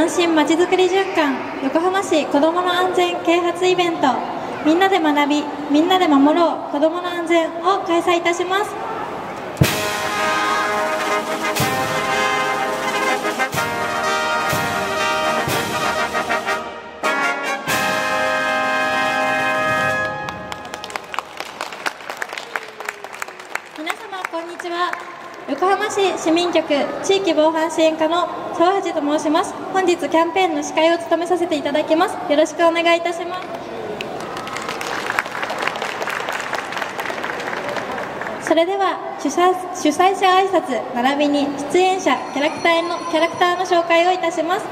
ただいまから安全安心まちづくり循環横浜市子どもの安全啓発イベント。みんなで学びみんなで守ろう子どもの安全を開催いたします。横浜市市民局地域防犯支援課の沢橋と申します。本日キャンペーンの司会を務めさせていただきます。よろしくお願いいたします。それでは主催主催者挨拶並びに出演者キャラクターのキャラクターの紹介をいたします。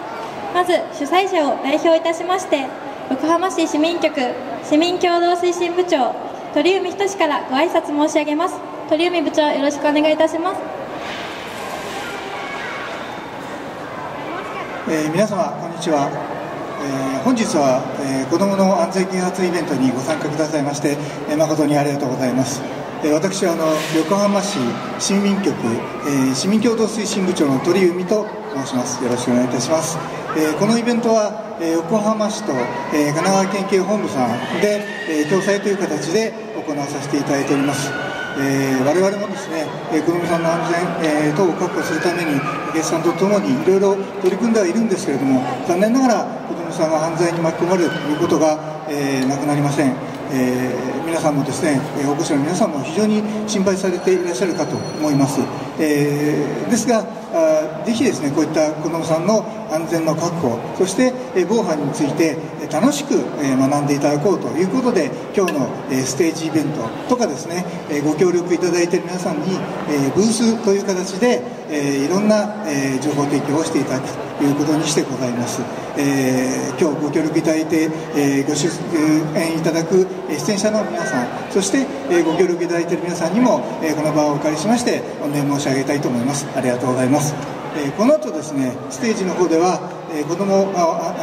まず主催者を代表いたしまして横浜市市民局市民共同推進部長鳥海仁からご挨拶申し上げます。鳥海部長よろしくお願いいたします。えー皆様こんにちは、えー本日は、えー子どもの安全啓発イベントにご参加くださいまして、えー誠にありがとうございます、えー私はあの横浜市市民局、えー市民共同推進部長の鳥海と申します。よろしくお願いいたします、えーこのイベントは、え横浜市と、え神奈川県警本部さんで、え共催という形で行わさせていただいております。えー我々もですね、えー子どもさんの安全、えー等を確保するために警察さんとともにいろいろ取り組んではいるんですけれども残念ながら子どもさんが犯罪に巻き込まれるということが、えーなくなりません、えー皆さんもですねえー保護者の皆さんも非常に心配されていらっしゃるかと思います、えーですがぜひですねこういった子どもさんの安全の確保そして、防犯について楽しく、学んでいただこうということで今日の、ステージイベントとかですね、ご協力いただいている皆さんに、ブースという形で、いろんな、情報提供をしていただくということにしてございます、えー今日ご協力いただいて、えご出演いただく出演者の皆さんそして、えご協力いただいている皆さんにも、えこの場をお借りしましてお礼申し上げたいと思います。ありがとうございます。えーこの後ですねステージの方では、えー子ども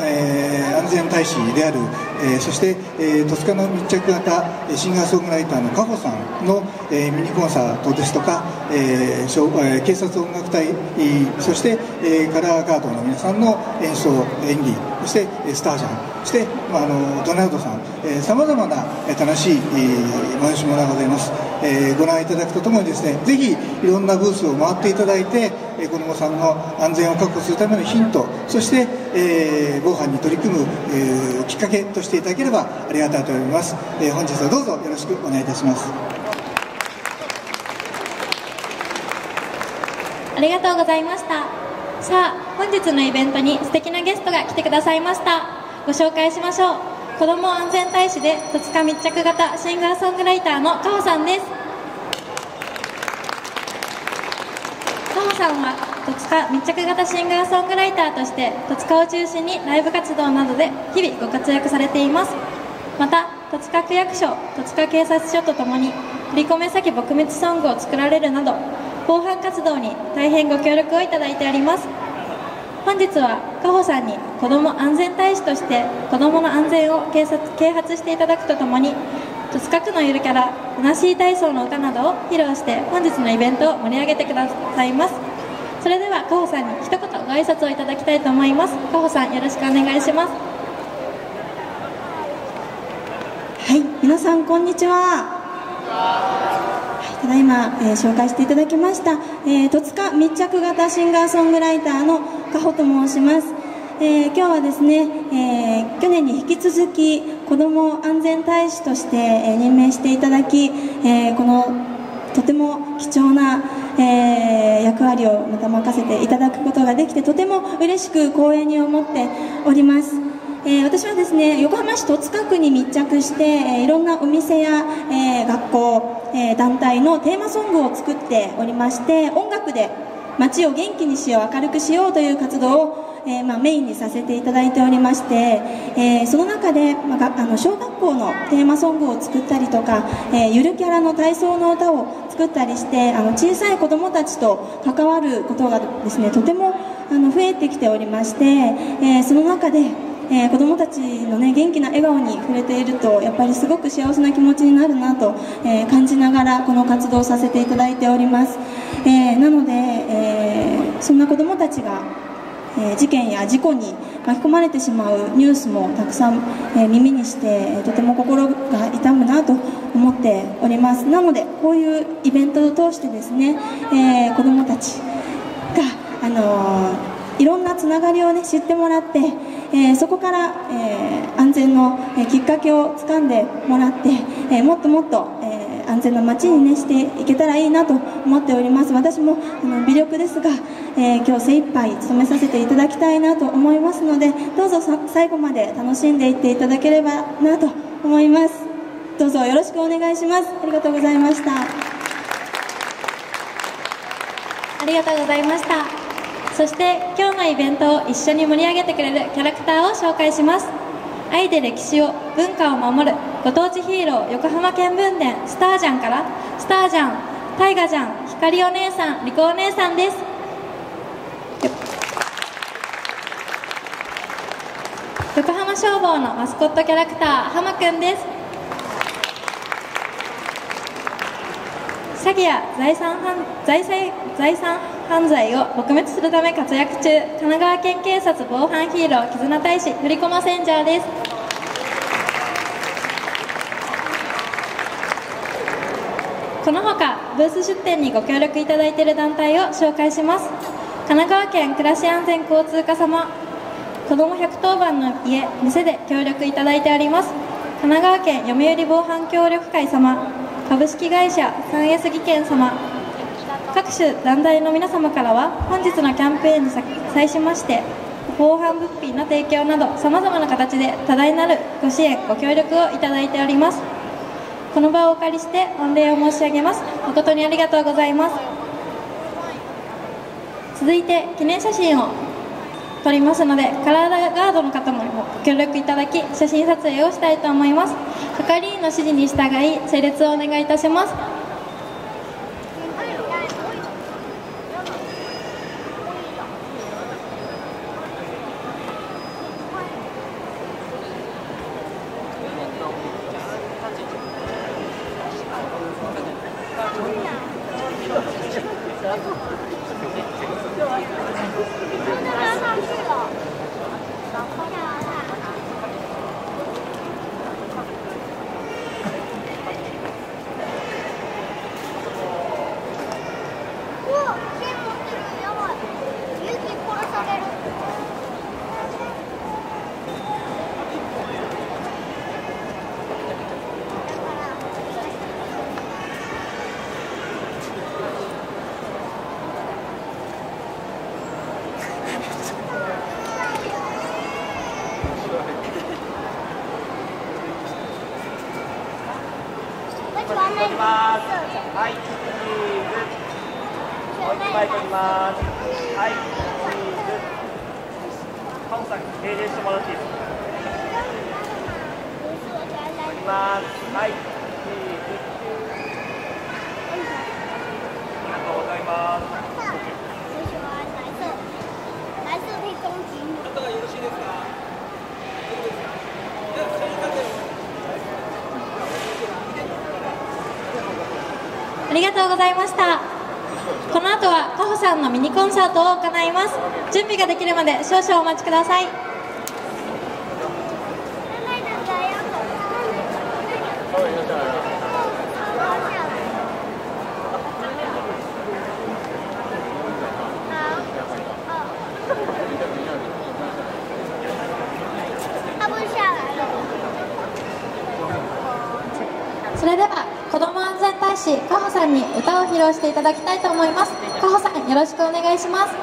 えー安全大使である、えーそして、えー戸塚の密着型シンガーソングライターの加穂さんの、えーミニコンサートですとか、えー警察音楽隊そして、えーカラーガードの皆さんの演奏演技そしてスタージャンそして、まあ、あのドナルドさんさまざまな楽しい、えー催し物がございます、えーご覧いただくとともにですねぜひいろんなブースを回っていただいて、え子どもさんの安全を確保するためのヒントそして、えー防犯に取り組む、えーきっかけとしていただければありがたいと思います、えー本日はどうぞよろしくお願いいたします。ありがとうございました。さあ本日のイベントに素敵なゲストが来てくださいました。ご紹介しましょう。子ども安全大使で戸塚密着型シンガーソングライターのかほさんです。さんは戸塚密着型シンガーソングライターとして戸塚を中心にライブ活動などで日々ご活躍されています。また戸塚区役所戸塚警察署とともに振り込め先撲滅ソングを作られるなど防犯活動に大変ご協力をいただいております。本日は加穂さんに子ども安全大使として子どもの安全を啓発していただくとともに戸塚区のゆるキャラ「ふなしい体操」の歌などを披露して本日のイベントを盛り上げてくださいますそれでは加穂さんに一言ご挨拶をいただきたいと思います加穂さんよろしくお願いしますはい、皆さんこんにちは。ただいま、えー紹介していただきました、えー戸塚密着型シンガーソングライターの加穂と申します。えー今日はですね、えー去年に引き続き子ども安全大使として、任命していただき、えーこのとても貴重な、えー役割をまた任せていただくことができてとても嬉しく光栄に思っております。えー私はですね横浜市戸塚区に密着して、えーいろんなお店や、えー学校、えー団体のテーマソングを作っておりまして音楽で街を元気にしよう明るくしようという活動を、えーまあ、メインにさせていただいておりまして、えーその中で、まあ、あの小学校のテーマソングを作ったりとか、えゆるキャラの体操の歌を作ったりしてあの小さい子どもたちと関わることがですねとてもあの増えてきておりまして、えその中でえー子どもたちの、ね、元気な笑顔に触れているとやっぱりすごく幸せな気持ちになるなと、えー感じながらこの活動をさせていただいております、えーなので、えーそんな子どもたちが、え事件や事故に巻き込まれてしまうニュースもたくさん、え耳にして、とても心が痛むなと思っております。なのでこういうイベントを通してですね、えー子どもたちが、あのーいろんなつながりを、ね、知ってもらって、えーそこから、えー安全の、きっかけをつかんでもらって、えもっともっと、え安全な街に、ね、していけたらいいなと思っております。私もあの微力ですが、えー今日精一杯務めさせていただきたいなと思いますのでどうぞ最後まで楽しんでいっていただければなと思います。どうぞよろしくお願いします。ありがとうございました。ありがとうございました。そして今日のイベントを一緒に盛り上げてくれるキャラクターを紹介します。愛で歴史を文化を守るご当地ヒーロー横浜県文伝スタージャンからスタージャンタイガジャン光お姉さんリコお姉さんです。消防のマスコットキャラクターハマくんです。詐欺や財産犯財財財産犯罪を撲滅するため活躍中。神奈川県警察防犯ヒーロー絆大使振り駒センジャーです。このほかブース出展にご協力いただいている団体を紹介します。神奈川県暮らし安全交通課様。子ども110番の家店で協力いただいております。神奈川県読売防犯協力会様株式会社 3S 技研様。各種団体の皆様からは本日のキャンペーンに際しまして防犯物品の提供などさまざまな形で多大なるご支援ご協力をいただいております。この場をお借りして御礼を申し上げます。誠にありがとうございます。続いて記念写真を撮りますのでカラーガードの方もご協力いただき写真撮影をしたいと思います。係員の指示に従い整列をお願いいたしますうわ剣持ってるやばい勇気殺されるまずは何はい、チーズ。もう一枚取ります。はい、チーズ。カモさん、敬礼してもらっていいですか。取ります。はい、チーズ。ありがとうございます。ありがとうございました後はカホさんのミニコンサートを行います準備ができるまで少々お待ちください。それでは子ども安全大使カホさんに歌を披露していただきたいと思いますよろしくお願いします。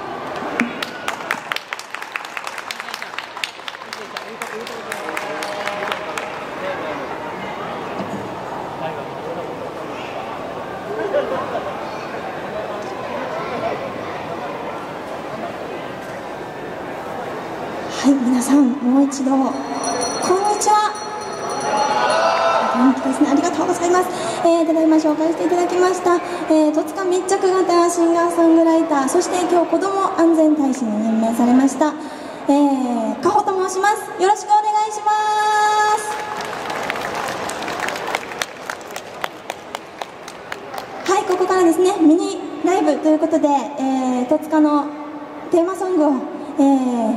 はい、皆さん、もう一度、えー、ただいま紹介していただきました、えー、戸塚密着型シンガーソングライター、そして今日子ども安全大使に任命されました、えー、かほと申します。よろしくお願いします。はい、ここからですね、ミニライブということで、えー、戸塚のテーマソングを、えー、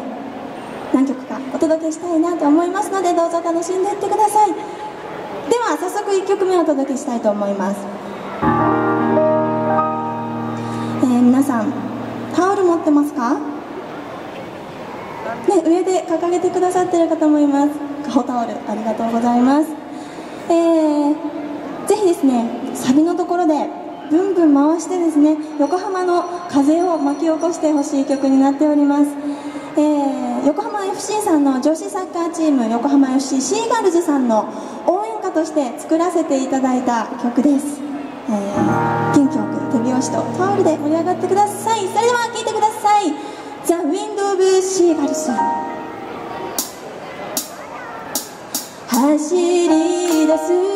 何曲かお届けしたいなと思いますのでどうぞ楽しんでいってください速1曲目をお届けしたいと思います、えー、皆さんタオル持ってますか？ね、上で掲げてくださってる方もいます。顔タオルありがとうございます。えー、ぜひですねサビのところでブンブン回してですね横浜の風を巻き起こしてほしい曲になっております、えー、横浜 FC さんの女子サッカーチーム横浜 FC シーガルズさんのとして作らせていただいた曲です、えー、元気よく手拍子とタオルで盛り上がってください。それでは聴いてください「ザ・ウィンド・オブ・シーバルズ」走り出す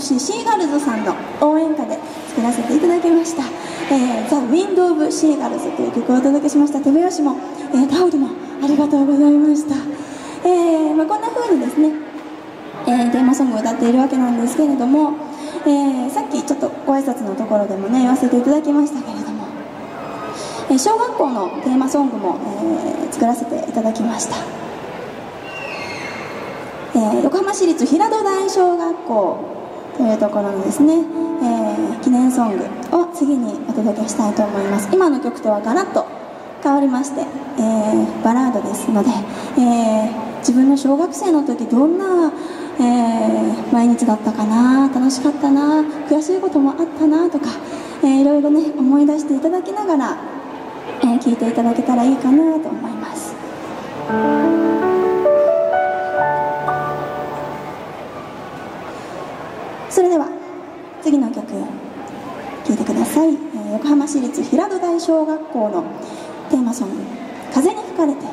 FC シーガルズさんの応援歌で作らせていただきました「えー、ザ・ウィンド・オブ・シーガルズ」という曲をお届けしました。手拍子も、えータオルもありがとうございました、えーまあ、こんな風にですねえーテーマソングを歌っているわけなんですけれども、えーさっきちょっとご挨拶のところでもね言わせていただきましたけれども、えー小学校のテーマソングも、えー作らせていただきました、えー横浜市立平戸台小学校というところのですね、えー記念ソングを次にお届けしたいと思います。今の曲とはガラッと変わりまして、えーバラードですので、えー自分の小学生の時どんな、えー毎日だったかな楽しかったな悔しいこともあったなとか、えーいろいろね思い出していただきながら、えーいていただけたらいいかなと思います。それでは次の曲聴いてください、えー横浜市立平戸台小学校のテーマソング「風に吹かれて」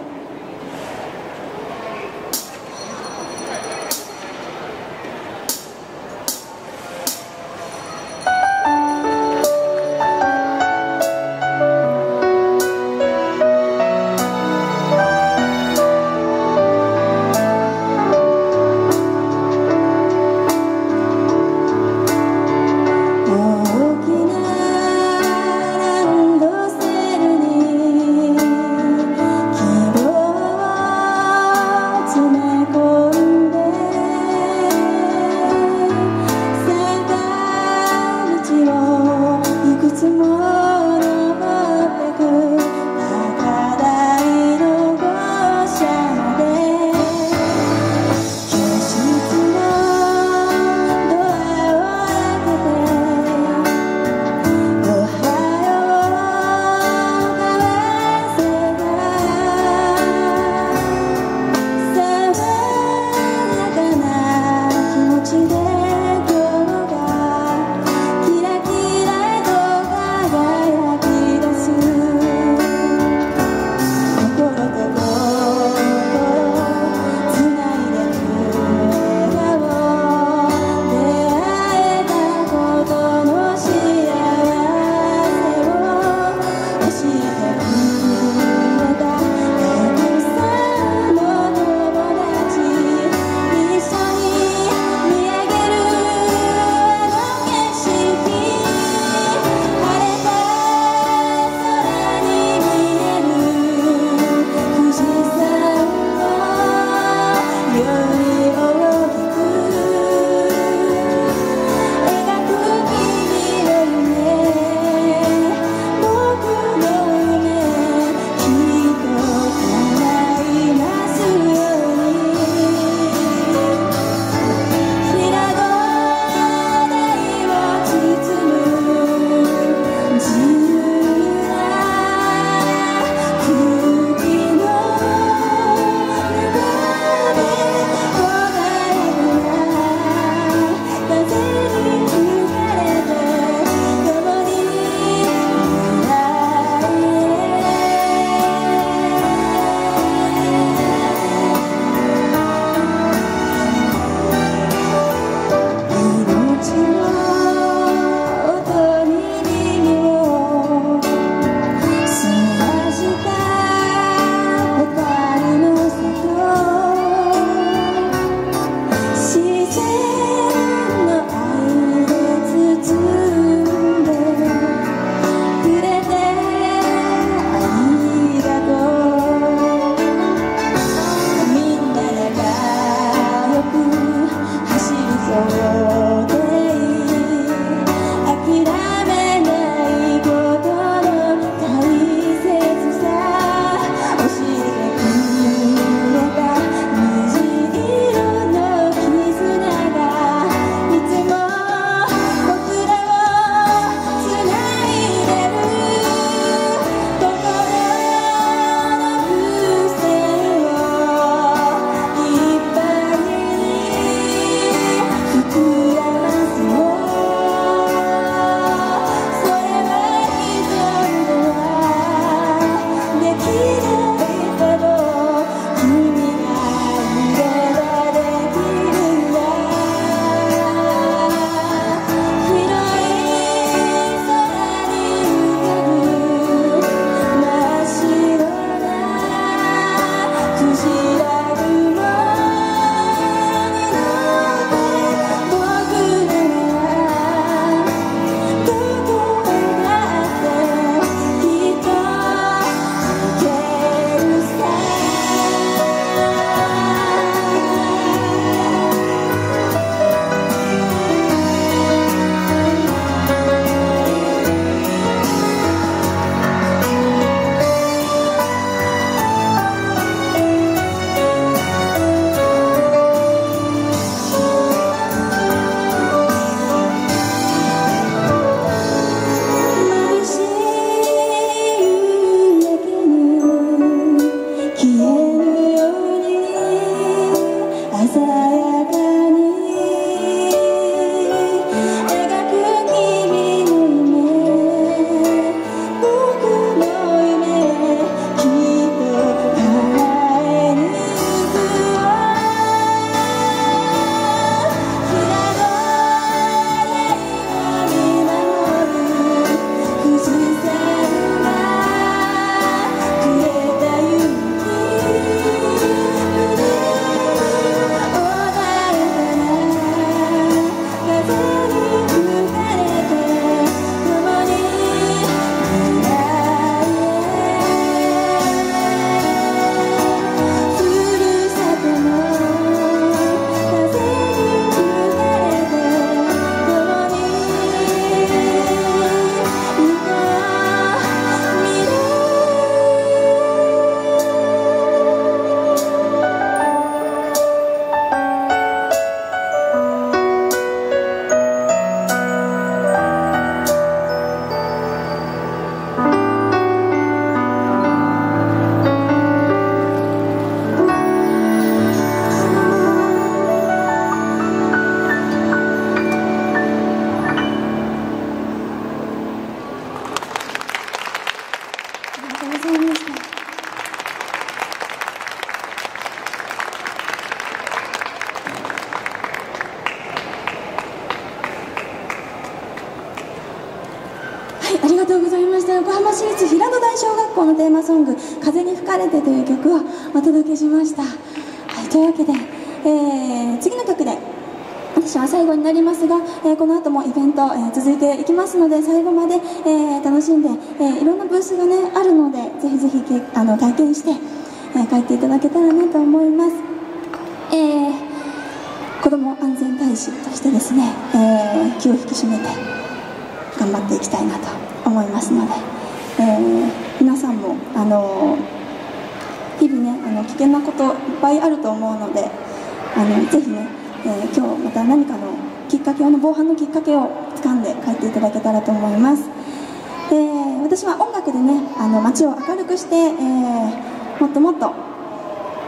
ありがとうございました。横浜市立平戸台小学校のテーマソング、風に吹かれてという曲をお届けしました。はい、というわけで、えー次の曲で、私は最後になりますが、えーこの後もイベント、えー続いていきますので、最後まで、えー楽しんで、えーいろんなブースがね、あるので、ぜひぜひけあの体験して、え帰っていただけたらなと思います。え子ども安全大使としてですね、えー気を引き締めて頑張っていきたいなと思いますので、え皆さんも、あの日々ねあの危険なこといっぱいあると思うのであのぜひね、えー今日また何かのきっかけあの防犯のきっかけをつかんで帰っていただけたらと思います、えー私は音楽でねあの街を明るくして、えーもっともっと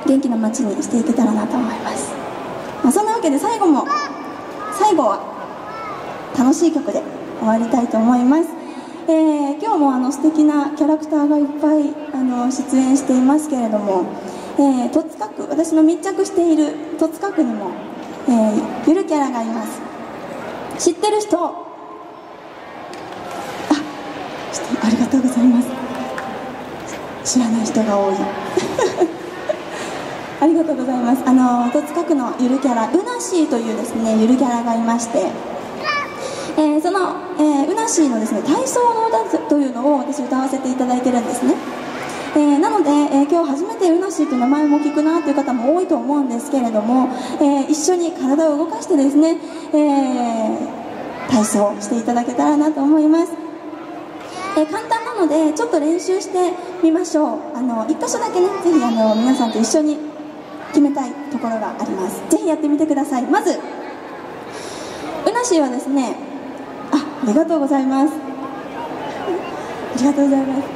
元気な街にしていけたらなと思います、まあ、そんなわけで最後も最後は楽しい曲で終わりたいと思います、もあの素敵なキャラクターがいっぱいあの出演していますけれども、えー戸塚区私の密着している戸塚区にも、えーゆるキャラがいます。知ってる人？あありがとうございます。知らない人が多い。ありがとうございます。あの戸塚区のゆるキャラうなしーというですねゆるキャラがいましてえーその、えー、うなしーのですね体操の歌というのを私歌わせていただいてるんですね、えーなので、え今日初めてうなしーという名前も聞くなという方も多いと思うんですけれども、え一緒に体を動かしてですね、え体操していただけたらなと思います、え簡単なのでちょっと練習してみましょう。あの1箇所だけねぜひあの皆さんと一緒に決めたいところがあります。ぜひやってみてください。まずうなしーはですねりがとうございます。ありがとうございます、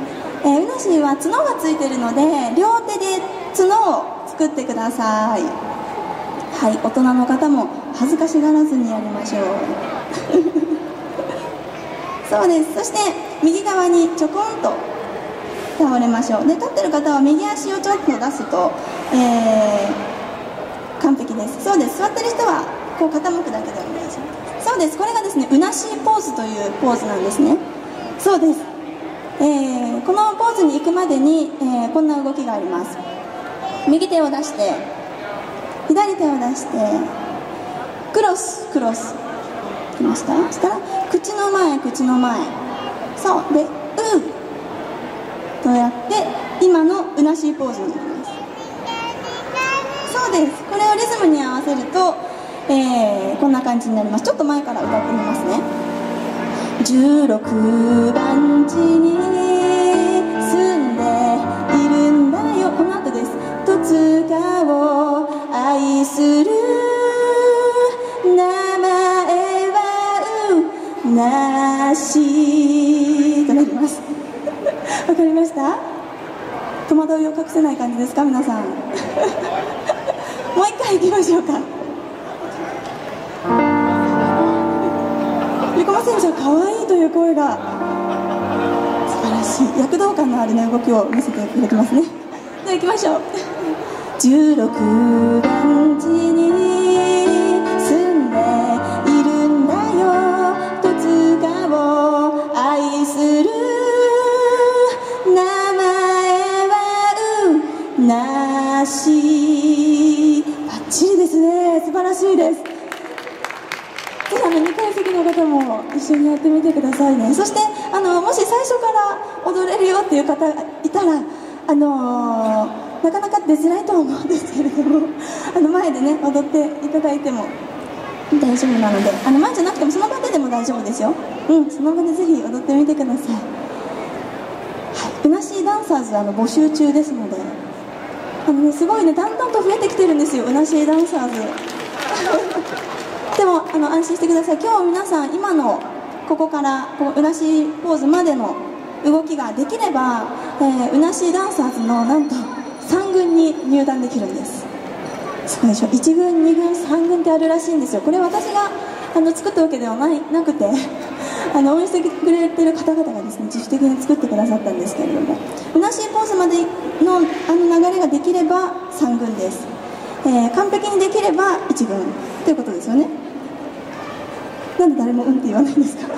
えーうなしーは角がついてるので両手で角を作ってください。はい大人の方も恥ずかしがらずにやりましょう。そうです。そして右側にちょこんと倒れましょう。で立ってる方は右足をちょっと出すと、えー完璧です。そうです。座ってる人はこう傾くだけでお願いします。そうです。これがですねうなしいポーズというポーズなんですね。そうです、えーこのポーズに行くまでに、えーこんな動きがあります。右手を出して左手を出してクロスクロス。きましたそしたら口の前口の前。そう。で「う」とやって今のうなしいポーズになります。そうです。これをリズムに合わせると、えーこんな感じになります。ちょっと前から歌ってみますね。16番地に住んでいるんだよ。この後です。戸塚を愛する名前はうなし。となります。わかりました？戸惑いを隠せない感じですか？皆さん。もう一回いきましょうか。選手は可愛いという声が素晴らしい。躍動感のある、ね、動きを見せていただきますね。では行きましょう。16番方も一緒にやってみてくださいね。そしてあのもし最初から踊れるよっていう方がいたらあのーなかなか出づらいとは思うんですけれども あの前でね踊っていただいても大丈夫なのであの前じゃなくてもその場ででも大丈夫ですよ。うんその場でぜひ踊ってみてください、はい、うなしいダンサーズあの募集中ですのであのねすごいねだんだんと増えてきてるんですようなしいダンサーズ。でもあの安心してください。今日皆さん今のここからこううなしポーズまでの動きができれば、えーうなしダンサーズのなんと3軍に入団できるんです。すごいでしょ1軍2軍3軍ってあるらしいんですよ。これ私があの作ったわけではないなくて あの応援してくれてる方々がですね自主的に作ってくださったんですけれどもうなしポーズまでのあの流れができれば3軍です、えー完璧にできれば1軍ということですよね。なんで誰もうんって言わないんですか？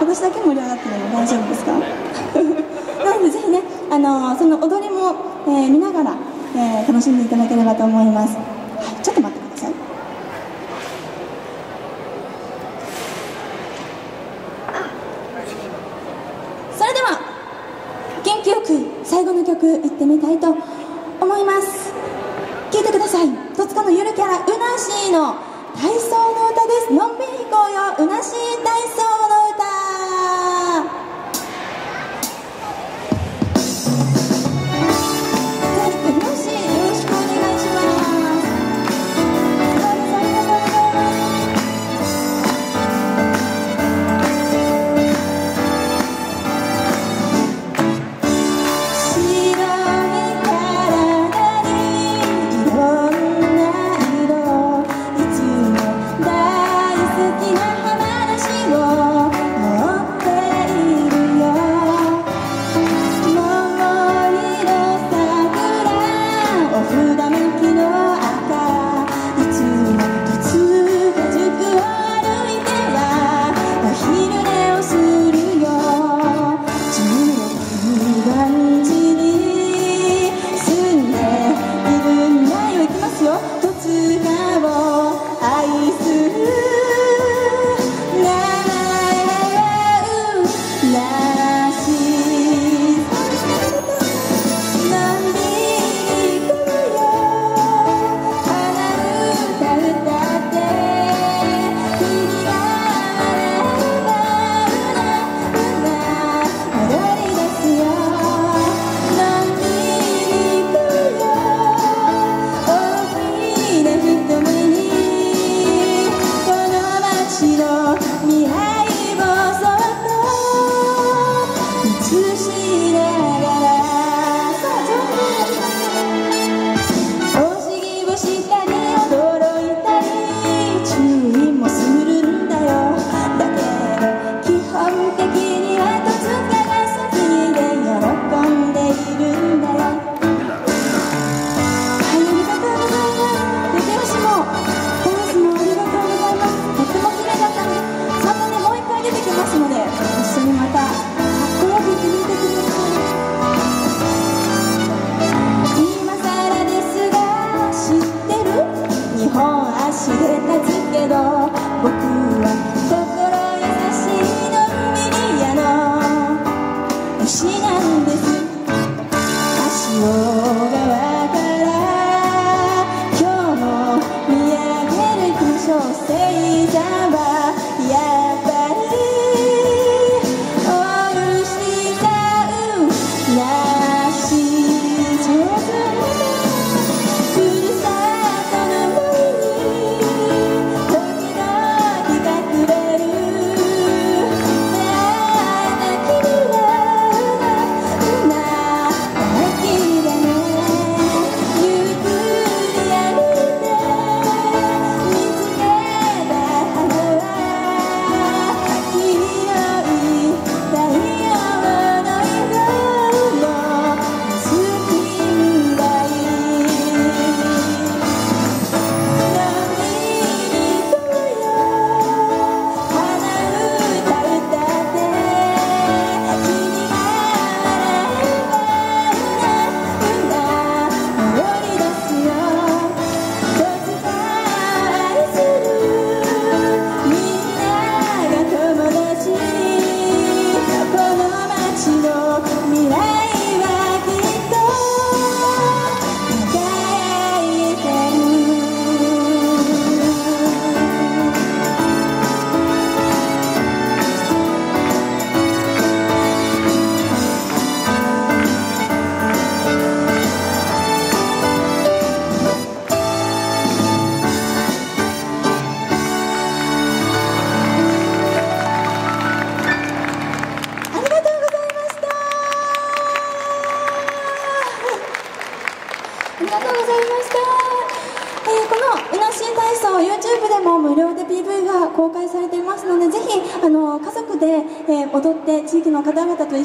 私だけ盛り上がってるの大丈夫ですか？なのでぜひね、あのー、その踊りも、えー、見ながら、えー、楽しんでいただければと思います、はい、ちょっと待ってください。それでは元気よく最後の曲いってみたいと思います。聴いてください。戸塚のゆるキャラうなしーの体操の歌です。のんびり行こうようなしい体操。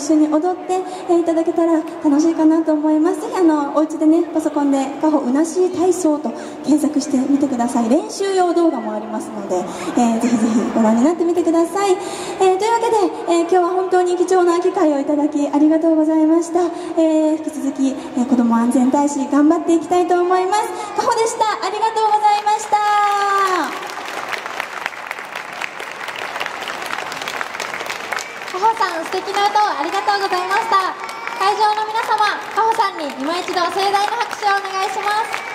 緒に踊って、えいただけたら楽しいかなと思います。ぜひあのお家でねパソコンで「カホうなし体操」と検索してみてください。練習用動画もありますので、えーぜひぜひご覧になってみてください、えーというわけで、えー今日は本当に貴重な機会をいただきありがとうございました、え引き続き、えー子ども安全大使頑張っていきたいと思います。カホでした。ありがとうございましたカホさん素敵な歌をありがとうございました。会場の皆様カホさんに今一度盛大な拍手をお願いします。